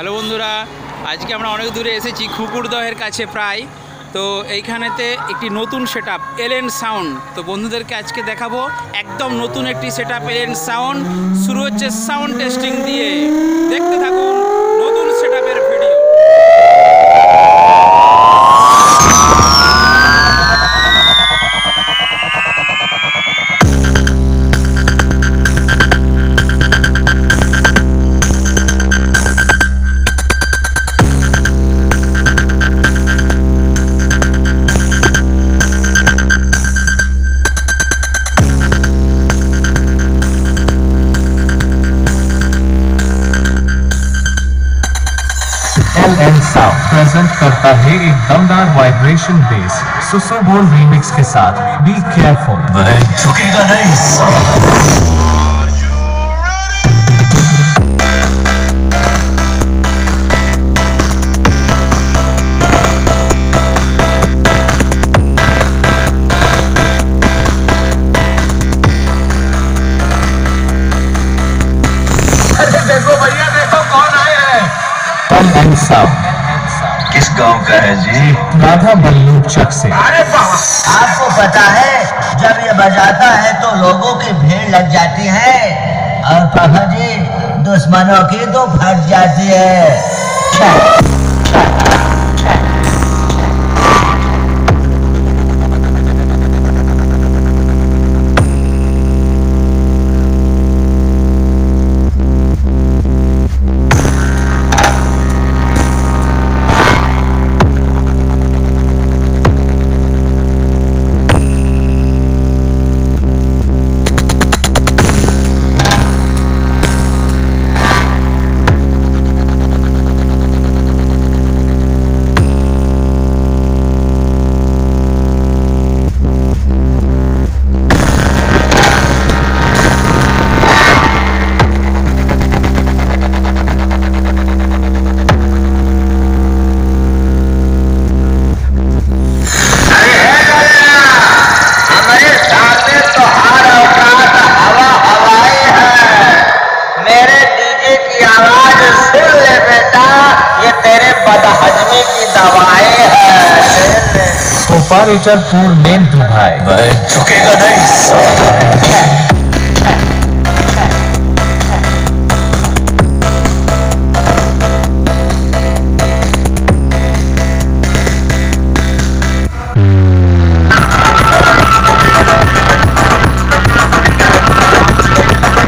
Hello বন্ধুরা, আজকে আমরা অনেক দূরে এসেছি খুকুরদহের কাছে প্রায়। তো এইখানেতে একটি নতুন সেট আপ এলেন সাউন্ড তো বন্ধুদেরকে আজকে দেখাবো একদম নতুন একটি সেট আপ এলেন সাউন্ড শুরু হচ্ছে সাউন্ড টেস্টিং দিয়ে। দেখতে থাকুন নতুন সেট আপের ভিডিও प्रेजेंट करता है एक दमदार वाइब्रेशन बेस सुसोबोल रीमिक्स के साथ बी केयरफुल झुकेगा नहीं देखो भैया देखो कौन है गाँव का है जी। राधा बल्लू चक से। अरे आपको पता है जब ये बजाता है तो लोगों की भीड़ लग जाती है। और पापा जी दुश्मनों की तो फट जाती है। ऑपरेटर पूर्णेंदु भाई झुकेगा नहीं।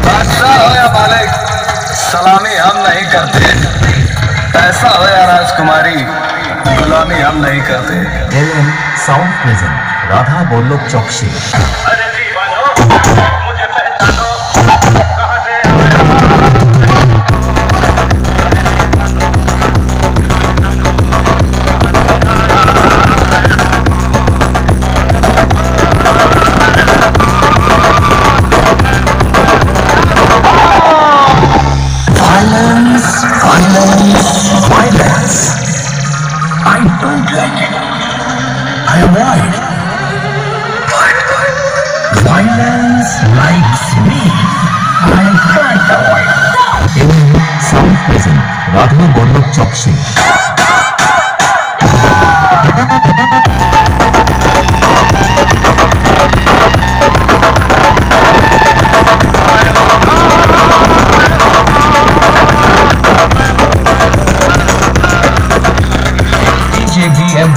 बादशाह हो या मालिक सलामी हम नहीं करते। ऐसा हो या राजकुमारी गुलामी हम नहीं करते। Sound present Radha Ballabh Chak violence likes me. I can't avoid. L N sound present Radha Ballabh Chak से डीजे बी एम